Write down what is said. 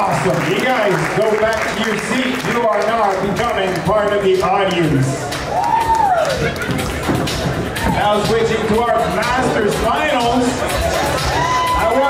Awesome. You guys, go back to your seat. You are now becoming part of the audience. Now switching to our Masters Finals. I want